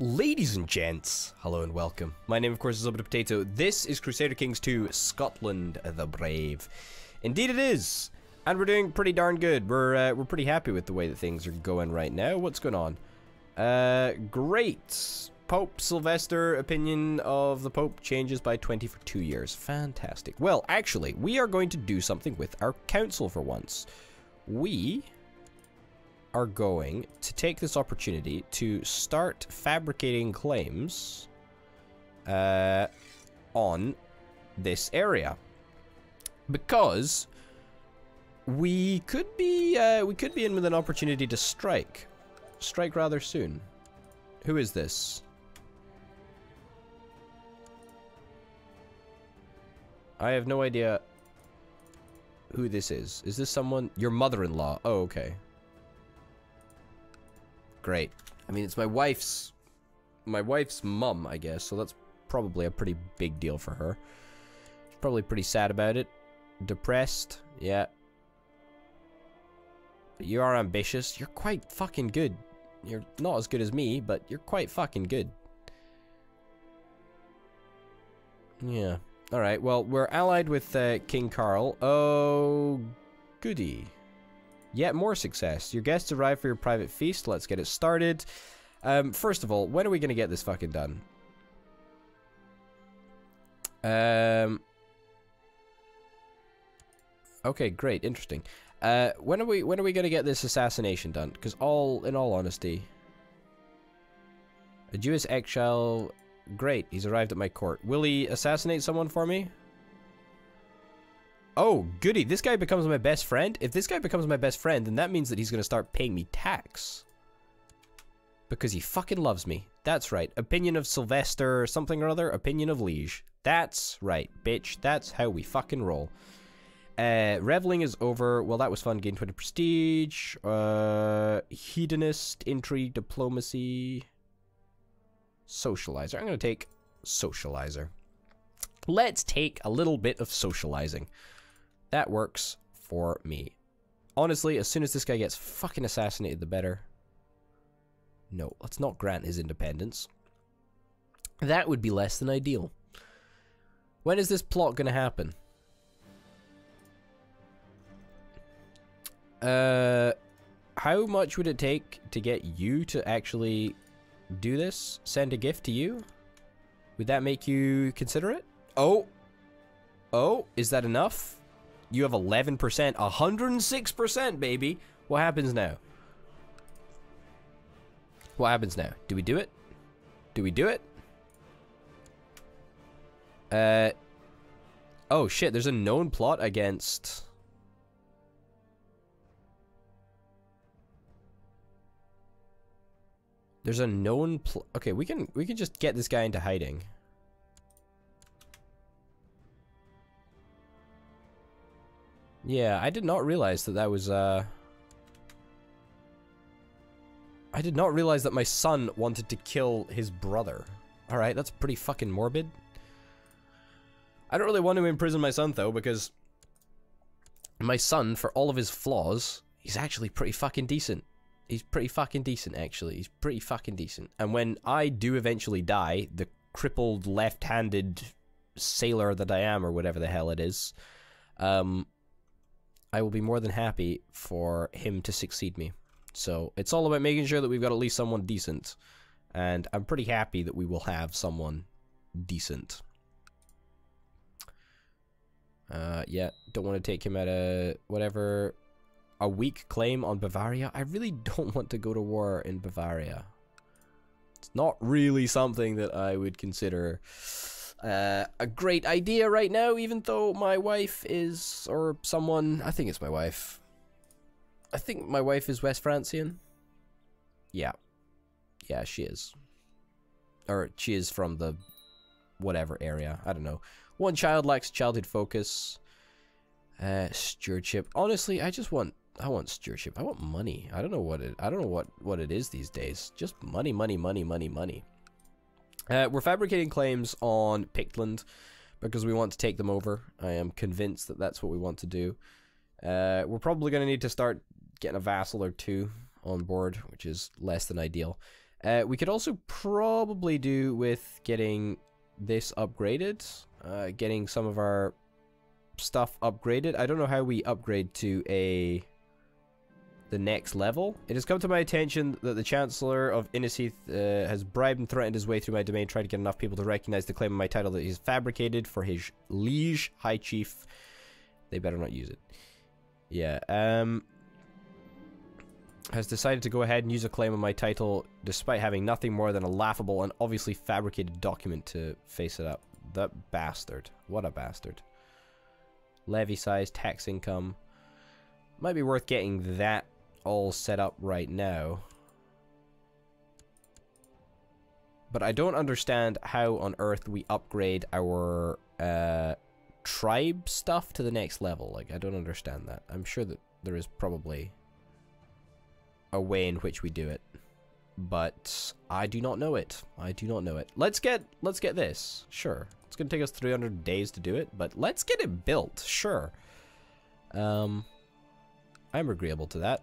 Ladies and gents, hello and welcome. My name, of course, is Orbital Potato. This is Crusader Kings 2 Scotland the Brave. Indeed, it is. And we're doing pretty darn good. We're uh, we're pretty happy with the way that things are going right now. What's going on? Uh, great. Pope Sylvester opinion of the Pope changes by 20 for two years. Fantastic. Well, actually, we are going to do something with our council for once. We are going to take this opportunity to start fabricating claims uh, on this area. Because we could be uh, we could be in with an opportunity to strike. Strike rather soon. Who is this? I have no idea who this is. Is this someone your mother-in-law? Oh okay Great. I mean, it's my wife's... My wife's mum, I guess, so that's probably a pretty big deal for her. She's probably pretty sad about it. Depressed. Yeah. But you are ambitious. You're quite fucking good. You're not as good as me, but you're quite fucking good. Yeah. Alright, well, we're allied with uh, King Carl. Oh, goody. Yet more success. Your guests arrive for your private feast. Let's get it started. Um, first of all, when are we going to get this fucking done? Um. Okay, great, interesting. Uh, when are we when are we gonna get this assassination done? Because all in all honesty, a Jewish exile, great. He's arrived at my court. Will he assassinate someone for me? Oh, goody. This guy becomes my best friend? If this guy becomes my best friend, then that means that he's going to start paying me tax. Because he fucking loves me. That's right. Opinion of Sylvester something or other. Opinion of Liege. That's right, bitch. That's how we fucking roll. Uh, reveling is over. Well, that was fun. Gain 20 prestige. Uh, hedonist, intrigue, diplomacy. Socializer. I'm going to take socializer. Let's take a little bit of socializing. That works for me. Honestly, as soon as this guy gets fucking assassinated, the better. No, let's not grant his independence. That would be less than ideal. When is this plot going to happen? Uh, how much would it take to get you to actually do this? Send a gift to you? Would that make you consider it? Oh. Oh, is that enough? You have 11%, 106%, baby. What happens now? What happens now? Do we do it? Do we do it? Uh. Oh shit, there's a known plot against... There's a known pl- Okay, we can we can just get this guy into hiding. Yeah, I did not realize that that was, uh... I did not realize that my son wanted to kill his brother. Alright, that's pretty fucking morbid. I don't really want to imprison my son, though, because... My son, for all of his flaws, he's actually pretty fucking decent. He's pretty fucking decent, actually. He's pretty fucking decent. And when I do eventually die, the crippled left-handed sailor that I am, or whatever the hell it is, um, I will be more than happy for him to succeed me. So it's all about making sure that we've got at least someone decent. And I'm pretty happy that we will have someone decent. Uh, yeah, don't want to take him at a, whatever, a weak claim on Bavaria. I really don't want to go to war in Bavaria. It's not really something that I would consider uh, a great idea right now, even though my wife is, or someone, I think it's my wife. I think my wife is West Francian. Yeah. Yeah, she is. Or she is from the whatever area. I don't know. One child lacks childhood focus. Uh, stewardship. Honestly, I just want I want stewardship. I want money. I don't know what it I don't know what what it is these days. Just money, money, money, money, money. Uh, we're fabricating claims on Pictland because we want to take them over. I am convinced that that's what we want to do. Uh, we're probably going to need to start getting a vassal or two on board, which is less than ideal. Uh, we could also probably do with getting this upgraded, uh, getting some of our stuff upgraded. I don't know how we upgrade to a the next level. It has come to my attention that the Chancellor of Innisheath uh, has bribed and threatened his way through my domain, trying to get enough people to recognize the claim of my title that he's fabricated for his liege high chief. They better not use it. Yeah, um... Has decided to go ahead and use a claim of my title despite having nothing more than a laughable and obviously fabricated document to face it up. That bastard. What a bastard. Levy size, tax income. Might be worth getting that all set up right now. But I don't understand how on earth we upgrade our uh, tribe stuff to the next level. Like, I don't understand that. I'm sure that there is probably a way in which we do it. But I do not know it. I do not know it. Let's get let's get this. Sure. It's going to take us 300 days to do it, but let's get it built. Sure. Um I'm agreeable to that.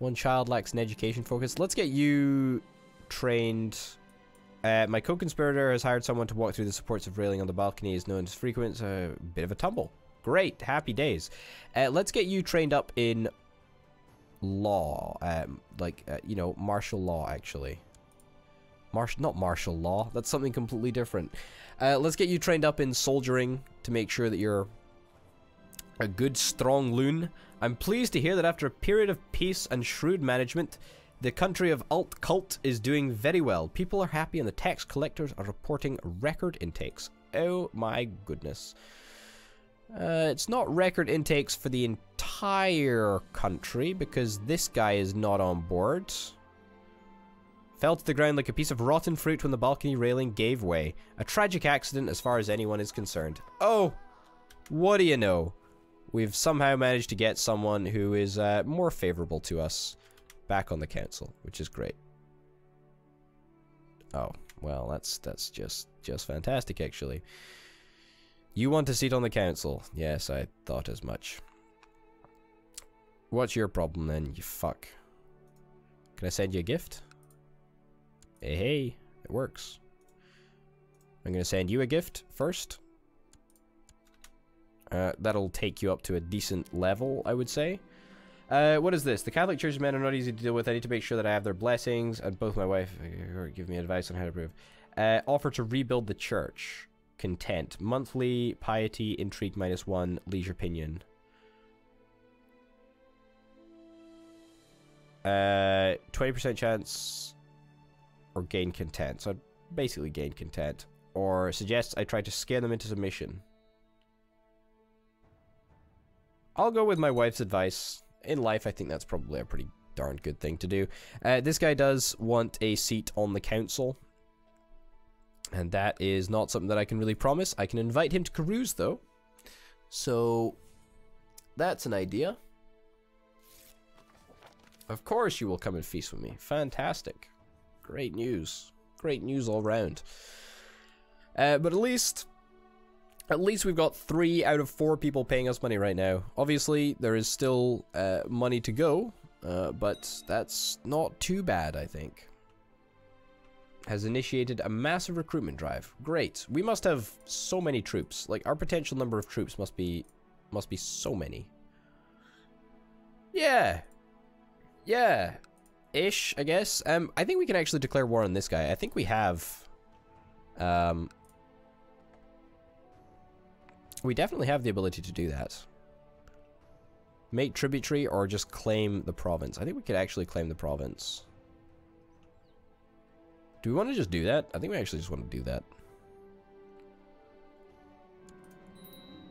One child lacks an education focus. Let's get you trained. Uh, my co-conspirator has hired someone to walk through the supports of railing on the balcony is known as frequent. A bit of a tumble. Great. Happy days. Uh, let's get you trained up in law. Um, like, uh, you know, martial law, actually. Marsh not martial law. That's something completely different. Uh, let's get you trained up in soldiering to make sure that you're a good, strong loon. I'm pleased to hear that after a period of peace and shrewd management, the country of Alt Clut is doing very well. People are happy and the tax collectors are reporting record intakes. Oh my goodness. Uh, it's not record intakes for the entire country because this guy is not on board. Fell to the ground like a piece of rotten fruit when the balcony railing gave way. A tragic accident as far as anyone is concerned. Oh, what do you know? We've somehow managed to get someone who is uh, more favorable to us back on the council, which is great. Oh, well, that's that's just just fantastic, actually. You want a seat on the council? Yes, I thought as much. What's your problem then, you fuck? Can I send you a gift? Hey, hey, it works. I'm gonna send you a gift first. Uh, that'll take you up to a decent level, I would say. Uh, what is this? The Catholic Church's men are not easy to deal with. I need to make sure that I have their blessings, and both my wife uh, give me advice on how to prove. Uh, offer to rebuild the church. Content. Monthly piety, intrigue minus one, leisure opinion. Uh, 20% chance or gain content. So basically gain content. Or suggests I try to scare them into submission. I'll go with my wife's advice. In life, I think that's probably a pretty darn good thing to do. Uh, this guy does want a seat on the council. And that is not something that I can really promise. I can invite him to carouse, though. So, that's an idea. Of course you will come and feast with me. Fantastic. Great news. Great news all round. Uh, but at least at least we've got three out of four people paying us money right now. Obviously, there is still uh, money to go, uh, but that's not too bad, I think. Has initiated a massive recruitment drive. Great. We must have so many troops. Like, our potential number of troops must be must be so many. Yeah. Yeah. Ish, I guess. Um, I think we can actually declare war on this guy. I think we have... Um, we definitely have the ability to do that. Make tributary or just claim the province. I think we could actually claim the province. Do we want to just do that? I think we actually just want to do that.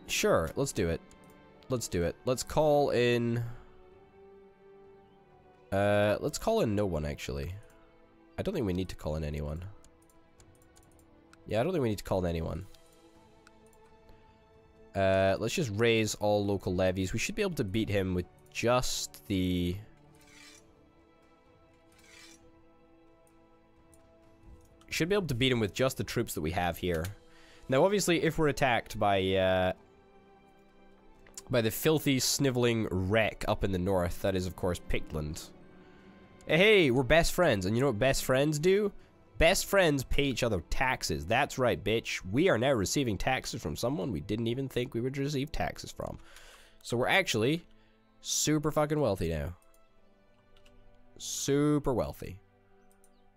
Sure, let's do it. Let's do it. Let's call in... Uh, let's call in no one, actually. I don't think we need to call in anyone. Yeah, I don't think we need to call in anyone. Uh, let's just raise all local levies. We should be able to beat him with just the... Should be able to beat him with just the troops that we have here. Now, obviously, if we're attacked by, uh, by the filthy, sniveling wreck up in the north, that is, of course, Pictland. Hey, we're best friends, and you know what best friends do? Best friends pay each other taxes. That's right, bitch. We are now receiving taxes from someone we didn't even think we would receive taxes from. So we're actually super fucking wealthy now. Super wealthy.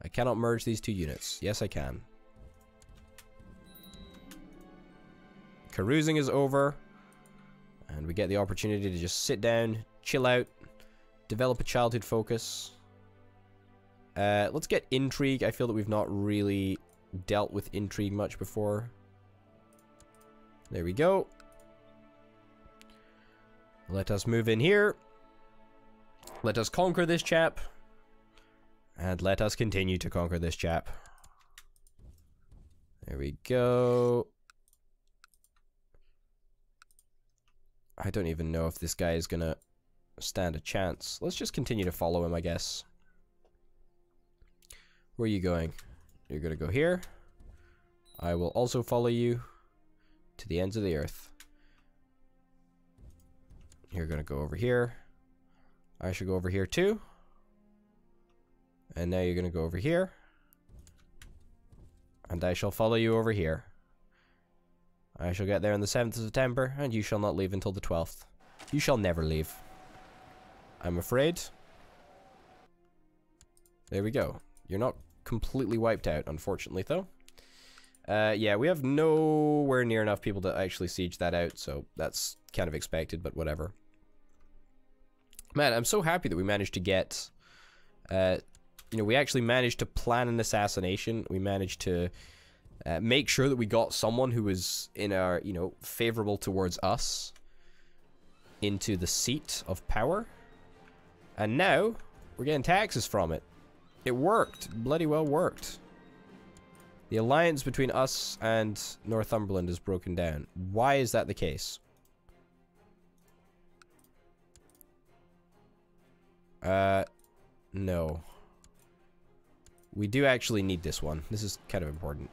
I cannot merge these two units. Yes, I can. Carousing is over. And we get the opportunity to just sit down, chill out, develop a childhood focus. Uh, let's get intrigue. I feel that we've not really dealt with intrigue much before. There we go. Let us move in here. Let us conquer this chap. And let us continue to conquer this chap. There we go. I don't even know if this guy is gonna stand a chance. Let's just continue to follow him, I guess. Where are you going? You're gonna go here. I will also follow you to the ends of the earth. You're gonna go over here. I should go over here too. And now you're gonna go over here. And I shall follow you over here. I shall get there on the 7th of September, and you shall not leave until the 12th. You shall never leave. I'm afraid. There we go. You're not completely wiped out, unfortunately, though. Uh, yeah, we have nowhere near enough people to actually siege that out, so that's kind of expected, but whatever. Man, I'm so happy that we managed to get... Uh, you know, we actually managed to plan an assassination. We managed to uh, make sure that we got someone who was in our, you know, favorable towards us into the seat of power. And now we're getting taxes from it. It worked. Bloody well worked. The alliance between us and Northumberland is broken down. Why is that the case? Uh, no. We do actually need this one. This is kind of important.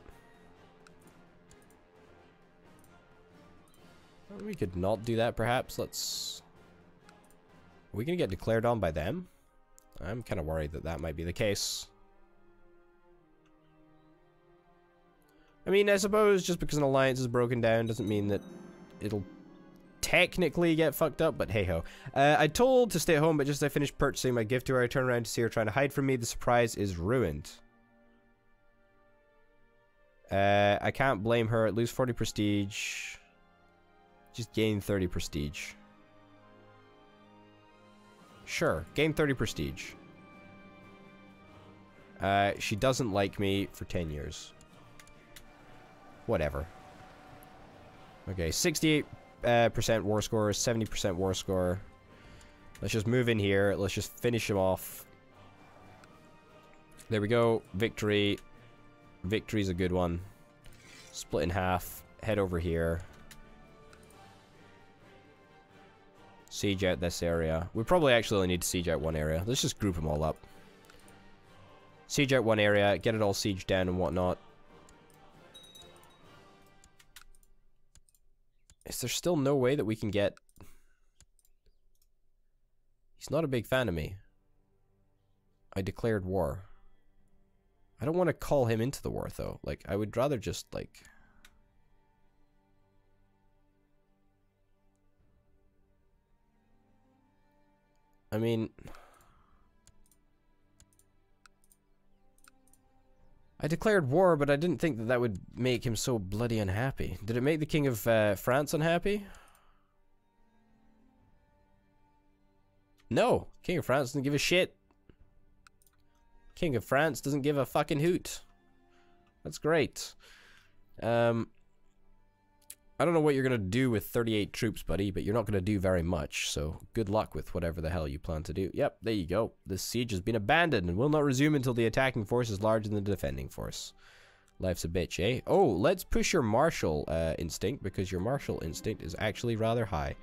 We could not do that, perhaps. Let's... Are we going to get declared on by them? I'm kind of worried that that might be the case. I mean, I suppose just because an alliance is broken down doesn't mean that it'll technically get fucked up, but hey-ho. Uh, I told to stay at home, but just as I finished purchasing my gift to her, I turn around to see her trying to hide from me. The surprise is ruined. Uh, I can't blame her. Lose 40 prestige. Just gain 30 prestige. Sure, gain 30 prestige. Uh, she doesn't like me for 10 years. Whatever. Okay, 68 uh, percent war score, 70% war score. Let's just move in here. Let's just finish him off. There we go. Victory. Victory's a good one. Split in half. Head over here. Siege out this area. We probably actually only need to siege out one area. Let's just group them all up. Siege out one area, get it all sieged down and whatnot. Is there still no way that we can get... He's not a big fan of me. I declared war. I don't want to call him into the war, though. Like, I would rather just, like... I mean... I declared war, but I didn't think that that would make him so bloody unhappy. Did it make the King of uh, France unhappy? No. King of France doesn't give a shit. King of France doesn't give a fucking hoot. That's great. Um, I don't know what you're going to do with 38 troops, buddy, but you're not going to do very much, so good luck with whatever the hell you plan to do. Yep, there you go. This siege has been abandoned and will not resume until the attacking force is larger than the defending force. Life's a bitch, eh? Oh, let's push your martial uh, instinct, because your martial instinct is actually rather high.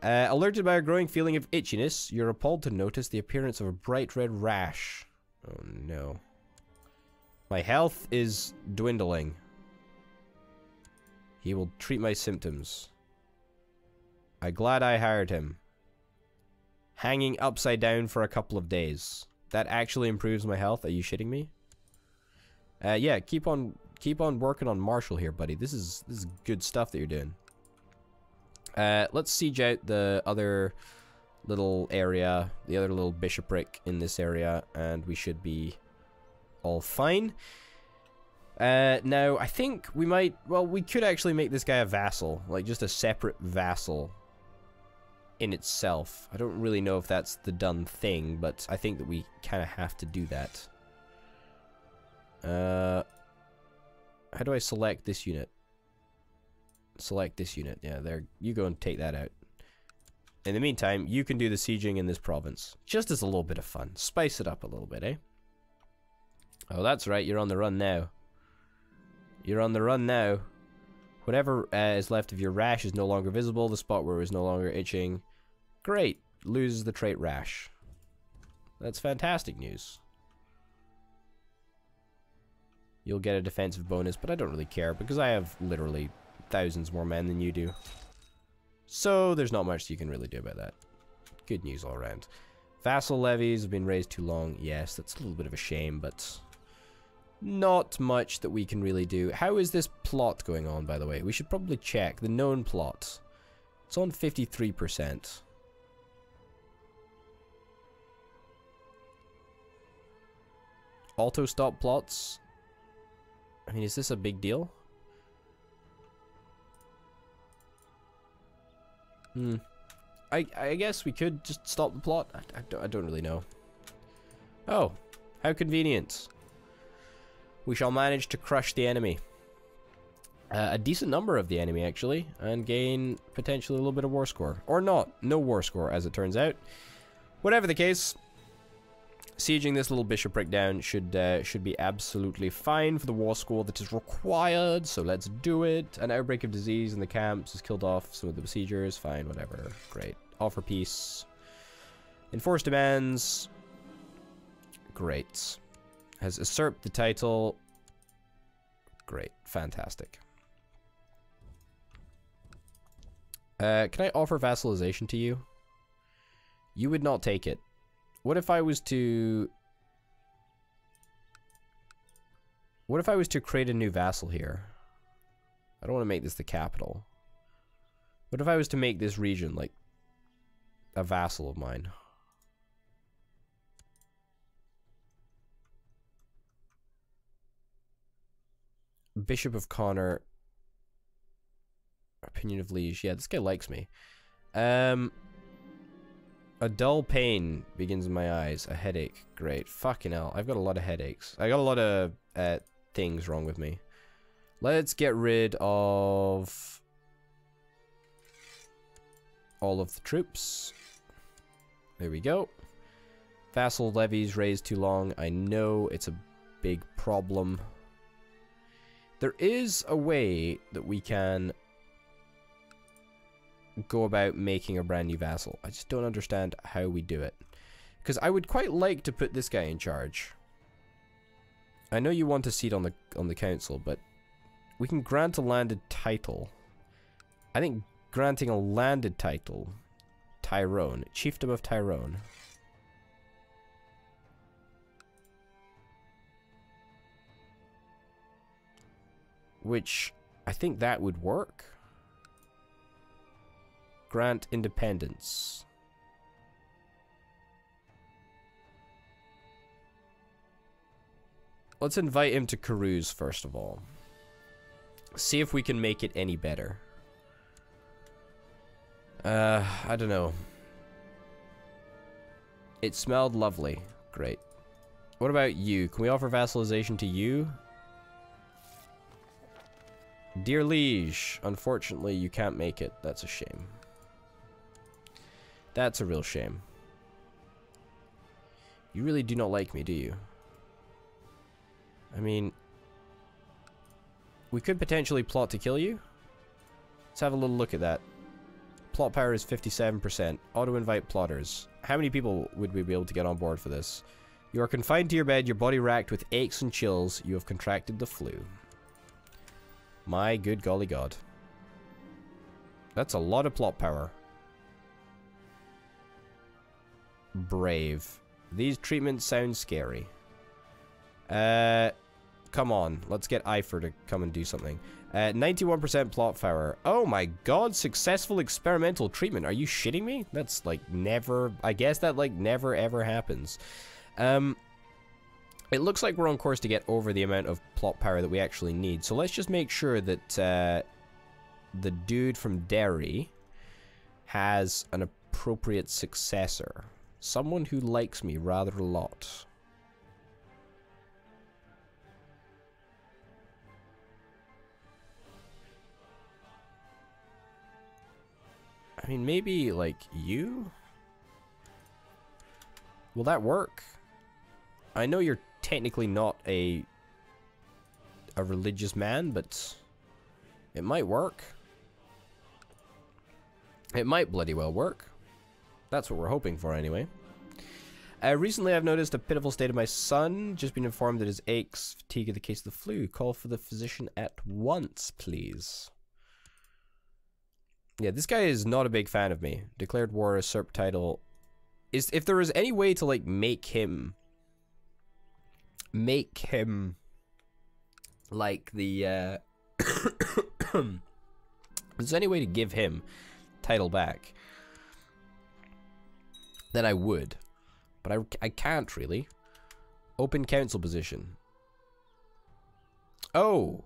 Uh, alerted by a growing feeling of itchiness, you're appalled to notice the appearance of a bright red rash. Oh no. My health is dwindling. He will treat my symptoms. I'm glad I hired him. Hanging upside down for a couple of days. That actually improves my health. Are you shitting me? Uh, yeah, keep on keep on working on Marshall here, buddy. This is this is good stuff that you're doing. Uh, let's siege out the other little area, the other little bishopric in this area, and we should be all fine. Uh, now, I think we might, well, we could actually make this guy a vassal, like just a separate vassal in itself. I don't really know if that's the done thing, but I think that we kind of have to do that. Uh, how do I select this unit? Select this unit. Yeah, there. You go and take that out. In the meantime, you can do the sieging in this province. Just as a little bit of fun. Spice it up a little bit, eh? Oh, that's right. You're on the run now. You're on the run now. Whatever uh, is left of your rash is no longer visible. The spot where it was no longer itching. Great. Loses the trait rash. That's fantastic news. You'll get a defensive bonus, but I don't really care because I have literally thousands more men than you do. So there's not much you can really do about that. Good news all around. Vassal levies have been raised too long. Yes, that's a little bit of a shame, but not much that we can really do. How is this plot going on, by the way? We should probably check. The known plot. It's on 53%. Auto stop plots. I mean, is this a big deal? Hmm. I, I guess we could just stop the plot. I, I, don't, I don't really know. Oh, how convenient. We shall manage to crush the enemy. Uh, a decent number of the enemy, actually, and gain potentially a little bit of war score. Or not. No war score, as it turns out. Whatever the case, sieging this little bishopric down should uh, should be absolutely fine for the war score that is required, so let's do it. An outbreak of disease in the camps has killed off some of the besiegers. Fine, whatever. Great. Offer peace. Enforce demands. Great. Has usurped the title. Great. Fantastic. Uh, can I offer vassalization to you? You would not take it. What if I was to... What if I was to create a new vassal here? I don't want to make this the capital. What if I was to make this region, like, a vassal of mine? Bishop of Connor. Opinion of Liege. Yeah, this guy likes me. Um, a dull pain begins in my eyes. A headache. Great. Fucking hell. I've got a lot of headaches. I got a lot of uh, things wrong with me. Let's get rid of all of the troops. There we go. Vassal levies raised too long. I know it's a big problem. There is a way that we can go about making a brand new vassal. I just don't understand how we do it. Because I would quite like to put this guy in charge. I know you want a seat on the on the council, but we can grant a landed title. I think granting a landed title, Tyrone, Chiefdom of Tyrone. Which, I think that would work. Grant independence. Let's invite him to carouse first of all. See if we can make it any better. Uh, I don't know. It smelled lovely. Great. What about you? Can we offer vassalization to you? Dear Liege, unfortunately you can't make it. That's a shame. That's a real shame. You really do not like me, do you? I mean, we could potentially plot to kill you. Let's have a little look at that. Plot power is 57%. Auto-invite plotters. How many people would we be able to get on board for this? You are confined to your bed, your body racked with aches and chills. You have contracted the flu. My good golly god. That's a lot of plot power. Brave. These treatments sound scary. Uh, come on. Let's get Ifer to come and do something. 91% uh, plot power. Oh my god, successful experimental treatment. Are you shitting me? That's like never, I guess that like never ever happens. Um, it looks like we're on course to get over the amount of plot power that we actually need. So let's just make sure that uh, the dude from Derry has an appropriate successor. Someone who likes me rather a lot. I mean, maybe, like, you? Will that work? I know you're technically not a a religious man, but it might work. It might bloody well work. That's what we're hoping for anyway. Uh, recently, I've noticed a pitiful state of my son. Just been informed that his aches, fatigue, are the case of the flu. Call for the physician at once, please. Yeah, this guy is not a big fan of me. Declared war, usurp title. Is if there is any way to like make him, make him, like the. uh Is there any way to give him title back? Then I would, but I I can't really. Open council position. Oh.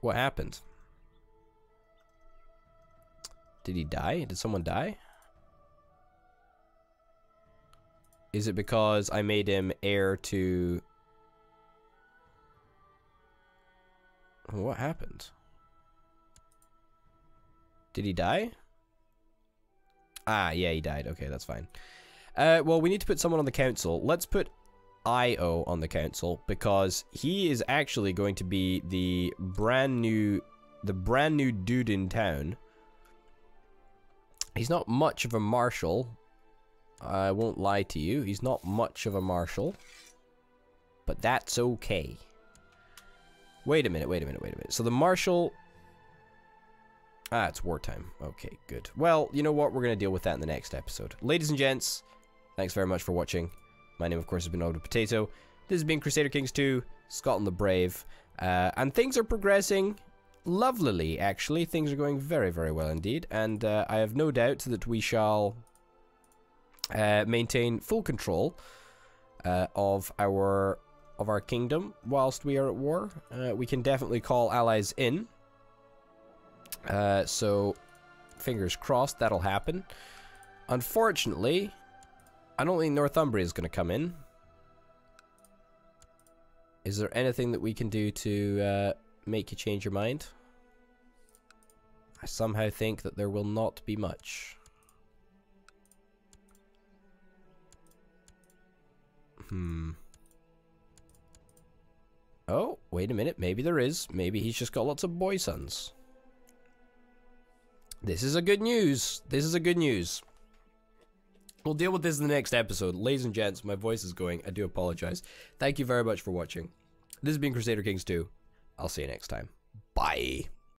What happened? Did he die? Did someone die? Is it because I made him heir to... What happened? Did he die? Ah, yeah, he died. Okay, that's fine. Uh, well, we need to put someone on the council. Let's put Io on the council because he is actually going to be the brand new, the brand new dude in town He's not much of a marshal. I won't lie to you. He's not much of a marshal. But that's okay. Wait a minute, wait a minute, wait a minute. So the marshal... Ah, it's wartime. Okay, good. Well, you know what? We're going to deal with that in the next episode. Ladies and gents, thanks very much for watching. My name, of course, has been Orbital Potato. This has been Crusader Kings 2, Scotland the Brave. Uh, and things are progressing lovelily, actually. Things are going very, very well indeed, and uh, I have no doubt that we shall uh, maintain full control uh, of our of our kingdom whilst we are at war. Uh, we can definitely call allies in. Uh, so, fingers crossed that'll happen. Unfortunately, I don't think Northumbria is going to come in. Is there anything that we can do to uh, make you change your mind. I somehow think that there will not be much. Hmm. Oh, wait a minute. Maybe there is. Maybe he's just got lots of boy sons. This is a good news. This is a good news. We'll deal with this in the next episode. Ladies and gents, my voice is going. I do apologize. Thank you very much for watching. This has been Crusader Kings 2. I'll see you next time. Bye.